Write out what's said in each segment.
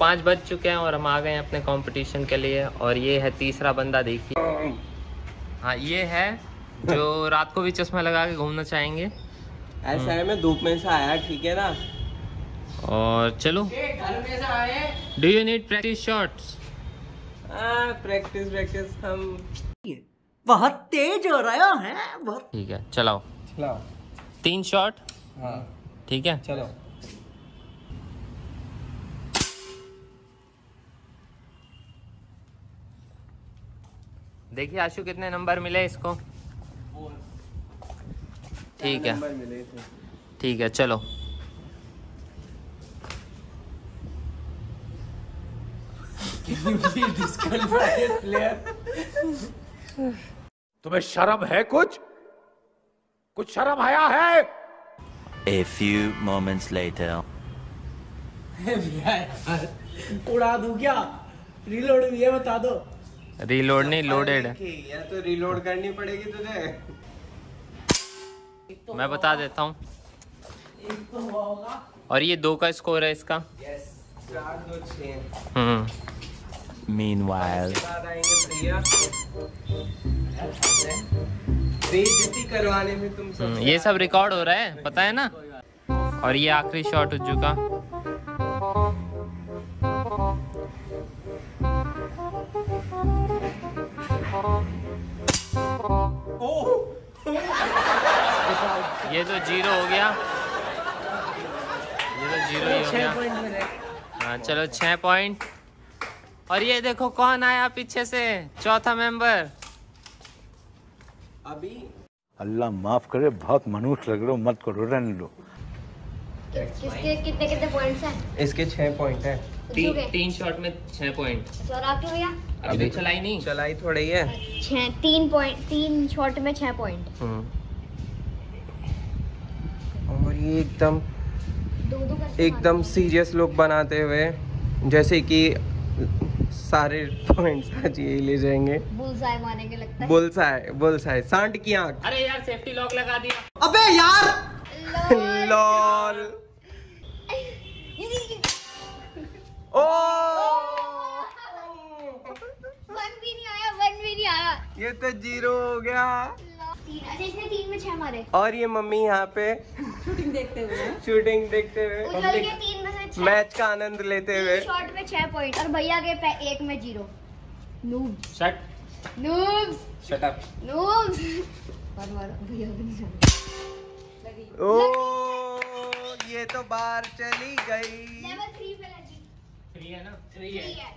पाँच बज चुके हैं और हम आ गए हैं अपने कंपटीशन के लिए और ये है तीसरा बंदा देखिए। हाँ ये है जो रात को भी चश्मा लगा के घूमना चाहेंगे। ऐसा है मैं धूप में से आया ठीक है ना? और चलो। Do you need practice shots practice practice हम बहुत तेज हो रहा है बहुत ठीक है चलाओ। चलो तीन शॉट हाँ। ठीक है? चलो। देखिए आशु कितने नंबर मिले इसको? ठीक है। नंबर मिले थे ठीक है चलो। तुम्हें शर्म है कुछ? कुछ शर्म आया है? A few moments later. उड़ा दूँ क्या? रिलोड भी है बता दो। रीलोड नहीं लोडेड है या तो रिलोड करनी पड़ेगी तुझे। तो मैं बता देता हूँ। तो और ये दो का स्कोर है इसका। हम्म। Meanwhile. करवाने में तुम सब हम्म, ये सब रिकॉर्ड हो रहा है पता है ना? और ये आखिरी शॉट उज्जू का ये तो ज़ीरो हो गया। ये तो ज़ीरो ही हो गया। हाँ चलो छह पॉइंट और ये देखो कौन आया पीछे से? चौथा मेंबर अभी अल्लाह माफ़ करे बहुत मनुष्य लग रहे हो मत करो रहने लो किसके कितने कितने पॉइंट्स हैं? इसके छह पॉइंट है। तीन तीन शॉट में छह पॉइंट और आपके भैया? अभी तो चलाई नहीं। चलाई थोड़ी है। छह तीन पॉइंट तीन शॉट में छह पॉइंट हम्म। ये एकदम एकदम सीरियस लुक बनाते हुए जैसे कि सारे पॉइंट्स आज ये ले जाएँगे। बुलसाई मारने के लगता है। बुलसाए बुलसाए सांड की आँख। अरे यार सेफ्टी लॉक लगा दिया। अबे यार! लॉल ओ! वन भी नहीं आया वन भी नहीं आया। ये तो ज़ीरो हो गया। तीन अच्छा इसने तीन में छह मारे। और ये मम्मी यहाँ पे शूटिंग देखते हुए। उज्जवल के तीन में से छह मैच का आनंद लेते हुए। शॉट में छह पॉइंट और भैया के एक में zero noob shut noobs shut up मार भैया नहीं ओ ये तो बाहर चली गई। लेवल थ्री पे लगी। थ्री है ना? थ्री है।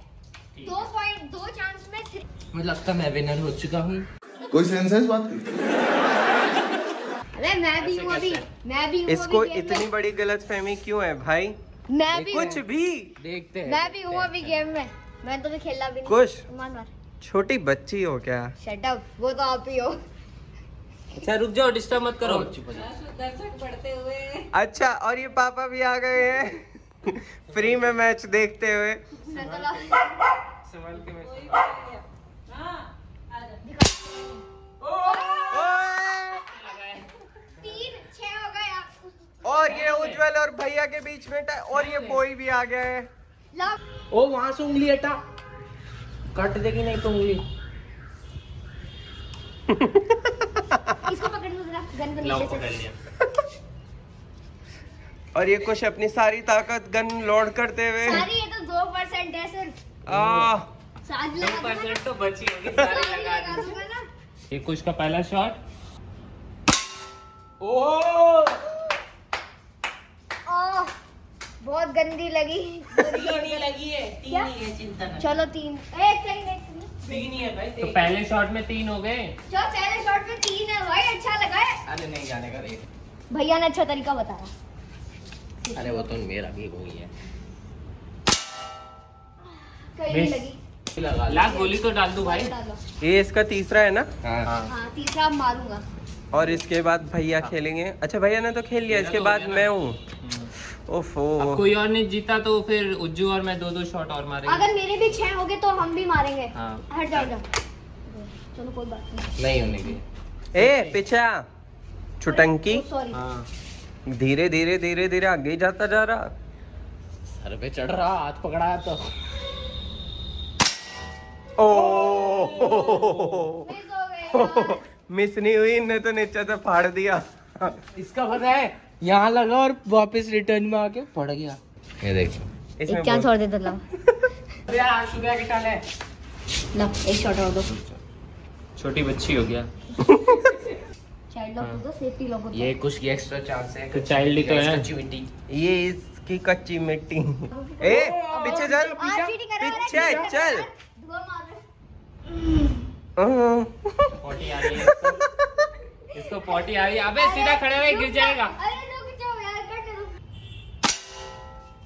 दो पॉइंट दो चांस में थ्री मुझे लगता मैं विनर हो चुका हूँ। कोई सेंस है इस बात की? अरे मैं भी हूँ अभी मैं भी हूँ इसको इतनी बड़ी गलत फहमी क्यों है भाई मैं भी कुछ भी देखते हैं मैं भी हूँ अभी गेम में मैं तो भी खेला भी कुछ छोटी बच्ची हो क्या शट अप वो तो आप ही हो अच्छा रुक जाओ डिस्टर्ब मत करो दर्शक पढ़ते हुए अच्छा और ये पापा भी आ गए हैं फ्री में मैच देखते हुए संभाल के मैच ओए! तीन छह हो गए आप और ये उज्जवल और भैया के बीच में और ये बोई भी आ गया है। ओ वहाँ से उंगली हटा। कट देगी नहीं तो उंगली। इसको पकड़ लो पकड़ लिया। और ये कुछ अपनी सारी ताकत गन लोड करते हुए। सारी ये तो दो परसेंट है सिर्फ़। आ, दो परसेंट तो बची होगी सारी लगा लगा दूँगा। ना। ये कुछ का पहला शॉट ओ ओह बहुत गंदी लगी। नहीं लगी है तीन क्या? ही है चिंता न चलो तीन। एक सेकंड तीन ही है भाई तो पहले शॉट में तीन हो गए? चलो पहले शॉट में तीन है भाई अच्छा लगा है। अरे नहीं जाने का भैया ने अच्छा तरीका बताया। अरे वो तो मेरा भी हो है कहीं लगी। लाख गोली तो डाल दू भाई। ये इसका तीसरा है ना? हाँ। हाँ तीसरा मारूँगा। और इसके बाद भैया खेलेंगे। अच्छा भैया ने तो खेल लिया इसके तो बाद मैं हूँ। ओफो। अब कोई और नहीं जीता तो फिर उज्जू और मैं दो दो शॉट और मारेंगे। अगर मेरे भी छह हो गए तो हम भी मारेंगे। हाँ। हट जाओ जाओ। चलो कोई बात नहीं। नहीं होने की ए पीछे। छुटंकी। हाँ। धीरे धीरे धीरे धीरे आगे ही जाता जा रहा। सर पे चढ़ रहा हाथ पकड़ा तो। ओ। मिस हो गए मिस नहीं हुई इनने तो नीचे से फाड़ दिया। इसका पता है। यहाँ लगा और वापस रिटर्न में आके पड़ गया। ये देखो। इसमें एक चांस और दे दो लो शुगर की टाल है? लो एक शॉट और दो। छोटी बच्ची हो गया। चाइल्ड लॉक दो सेफ्टी ये कुछ एक्स्ट्रा चांस है तो चाइल्ड ही तो है। कच्ची मिट्टी। ये इसकी कच्ची मिट्टी। ए पीछे चल है पीछे चल। धुआँ मार रहा है। अह, पॉटी आ रही है। इसको। इसको पॉटी आ रही है। अबे सीधा खड़े रहे गिर जाएगा।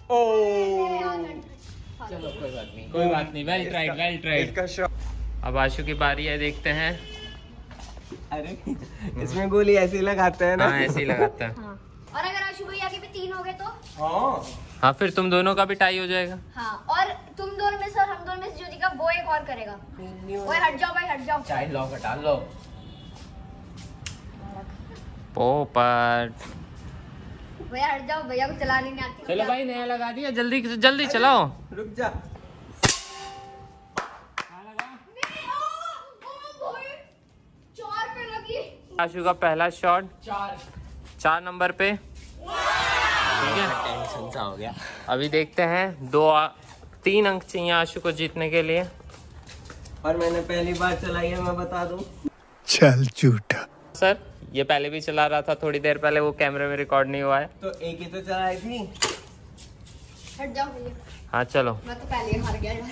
ओ चलो कोई बात नहीं कोई बात नहीं वेल ट्राइड वेल ट्राइड इसका शॉट अब आशु की बारी है देखते हैं। अरे इसमें गोली ऐसी लगाते हैं ना? हाँ ऐसे ही लगाता है। हाँ। और अगर आशु भैया के भी तीन हो गए तो? हाँ। हाँ फिर तुम दोनों का भी टाई हो जाएगा। हाँ और तुम दोनों में से और हम दोनों में से जो जीता वो एक और करेगा। ओए हट जाओ भाई हट जाओ। चाइल्ड लॉक हटा लो। पोपट। भैया हट जाओ भैया को चलाने नहीं आती। चलो भाई नया लगा दिया। जल्दी जल्दी चलाओ। रुक जा। चार आशु का पहला शॉट चार। चार नंबर पे। ठीक है। टेंशन सा हो गया। अभी देखते हैं। दो आ, तीन अंक चाहिए आशु को जीतने के लिए। और मैंने पहली बार चलाई है मैं बता दूँ। चल झूठा। सर? ये पहले भी चला रहा था थोड़ी देर पहले वो कैमरे में रिकॉर्ड नहीं हुआ है। तो एक ही तो चलाई थी? हट जाओ भैया। हाँ चलो। मैं तो पहले ही हार गया यार।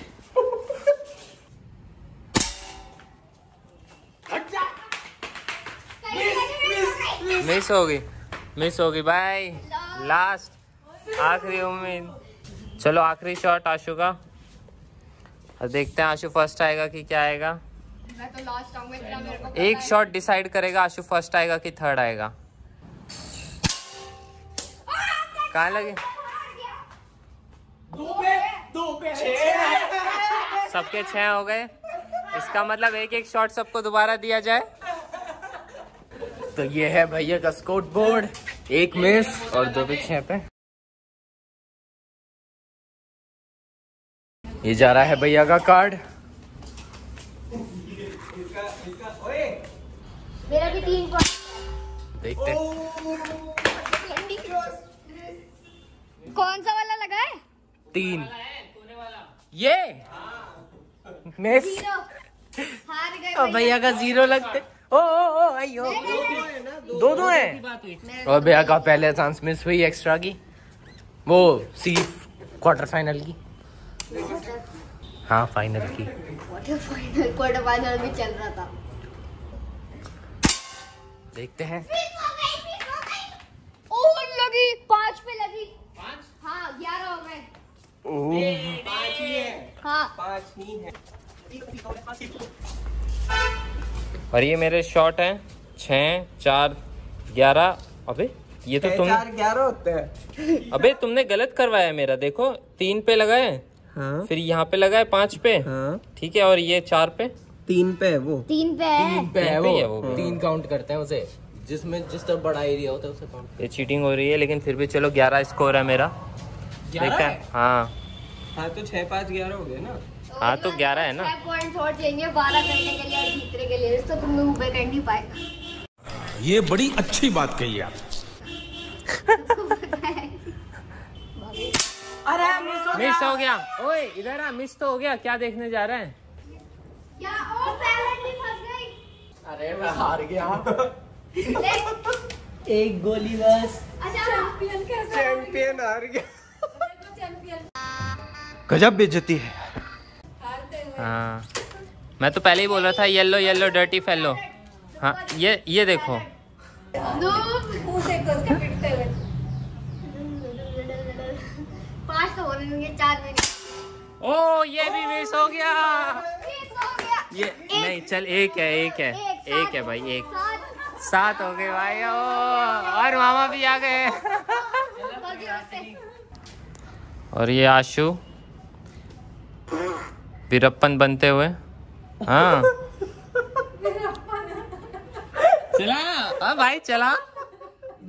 मिस होगी मिस होगी भाई लास्ट आखिरी उम्मीद। चलो आखिरी शॉट आशु का। अब देखते हैं आशु फ़र्स्ट आएगा कि क्या आएगा। मैं तो लास्ट आऊँगा इतना मेरे को एक। शॉट डिसाइड करेगा आशु फ़र्स्ट आएगा कि थर्ड आएगा? कहाँ लगे? दो पे दो पे। सबके छह हो गए। इसका मतलब एक एक शॉट सबको दोबारा दिया जाए। तो ये है भैया का स्कोट बोर्ड एक मिस और दो पे छह पे। ये जा रहा है भैया का कार्ड इसका इसका ओए मेरा भी तीन पॉइंट देखते कौन सा वाला लगा है? तीन। ये! मिस हार गए भैया। का ज़ीरो लगते। ओ ओ ओ अयो दो दो है। और भैया का पहले चांस मिस हुई एक्स्ट्रा की। वो सी क्वार्टर फाइनल की। हाँ फाइनल की। क्वार्टर फाइनल क्वार्टर फाइनल भी चल रहा था। देखते हैं। लगी पाँच पे लगी। हाँ ग्यारह हो गए। हाँ पाँच ही है। और ये मेरे शॉट हैं। छः चार ग्यारह। अबे ये तो तुम ग्यारह होते हैं। अबे तुमने गलत करवाया मेरा देखो। तीन पे लगाए हाँ। फिर यहाँ पे लगाए पाँच पे। हाँ। ठीक है और ये चार पे। तीन पे है वो। तीन पे है। पे है पे है वो। तीन काउंट करते हैं उसे। जिसमें जिस तरह बड़ा एरिया होता है उसे काउंट ये चीटिंग हो रही है लेकिन फिर भी चलो ग्यारह स्कोर है मेरा। देखते हैं। हाँ? हाँ। तो छह पाँच ग्यारह हो गए ना। हाँ तो ग्यारह है ना। पॉइंट और चाहिए बारह करने के लिए और जीतने के लिए। तो तुम ऊपर कर नहीं पाएगा ये बड़ी अच्छी बात कही आप। मिस हो गया। ओए इधर आ मिस तो हो गया। क्या देखने जा रहे हैं? क्या? और पैलेट भी फंस गई। अरे मैं हार गया। एक गोली बस। अच्छा। चैंपियन कैसे चैंपियन हार गया। गजब बेइज्जती है। हाँ। मैं तो पहले ही बोल रहा था येलो येलो डर्टी फेलो हाँ ये ये देखो। पाँच तो हो रहे चार ओ ये भी मिस हो गया। ये नहीं चल एक है एक है एक एक है भाई एक। सात सात हो गए भाई ओ और मामा भी आ गए। और ये आशु वीरप्पन बनते हुए हाँ। चला हाँ भाई चला।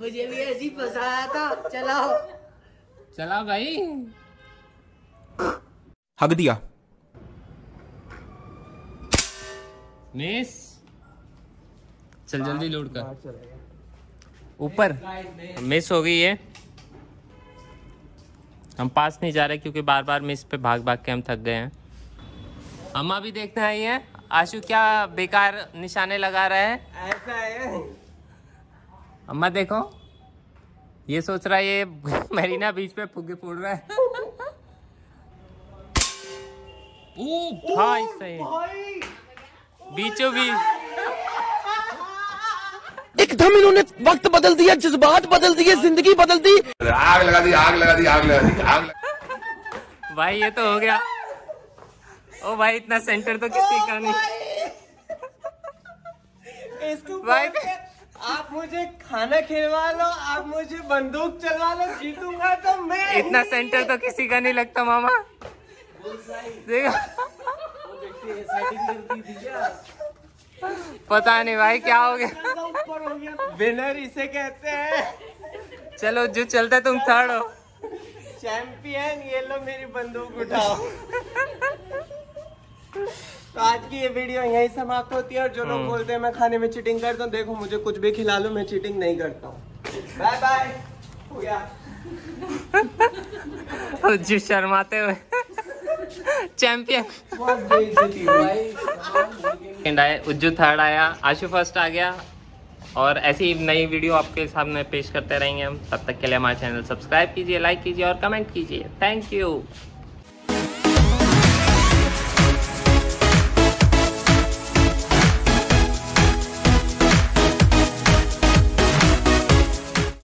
मुझे भी ऐसी फंसाया था चलाओ। चला भाई। हक दिया। मिस चल जल्दी लोड कर। ऊपर। मिस हो गई है हम पास नहीं जा रहे क्योंकि बार बार मिस पे भाग भाग के हम थक गए हैं। अम्मा भी देखने आई है। आशु क्या बेकार निशाने लगा रहा है? ऐसा है। अम्मा देखो। ये सोच रहा है ये मरीना बीच पे फुगे फोड़ रहा है। ओ भाई सही। बीचों बीच। एकदम इन्होंने वक्त बदल दिया जज्बात बदल दिए ज़िंदगी बदल दी। आग लगा दी आग लगा दी आग लगा दी आग लगा भाई ये तो हो गया। ओ भाई इतना सेंटर तो किसी का नहीं। इसको भाई आप मुझे खाना खिलवा लो आप मुझे बंदूक चलवा लो जीतूँगा तो मैं इतना सेंटर तो किसी का नहीं लगता मामा। देखो। पता नहीं भाई क्या हो गया? विनर इसे कहते हैं। चलो जो चलता है तुम थर्ड हो। चैंपियन ये लो मेरी बंदूक उठाओ। तो आज की ये वीडियो यहीं समाप्त होती है और जो लोग बोलते हैं मैं खाने में चीटिंग करता हूँ देखो मुझे कुछ भी खिला लो मैं चीटिंग नहीं करता हूँ। बाय बाय हो गया। जो शर्माते हुए। चैंपियन सेकेंड आए आया उज्जू थर्ड आया आशु फ़र्स्ट आ गया। और ऐसी नई वीडियो आपके सामने पेश करते रहेंगे हम। तब तक के लिए हमारे चैनल सब्सक्राइब कीजिए लाइक कीजिए और कमेंट कीजिए। Thank you